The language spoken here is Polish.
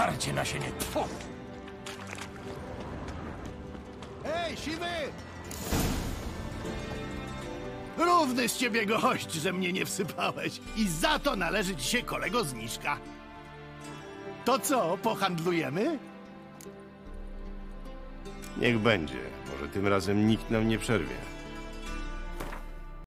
Tarcie na sienie. Tfu! Ej, siwy! Równy z ciebie gość, że mnie nie wsypałeś. I za to należy ci się kolego zniżka. To co, pohandlujemy? Niech będzie. Może tym razem nikt nam nie przerwie.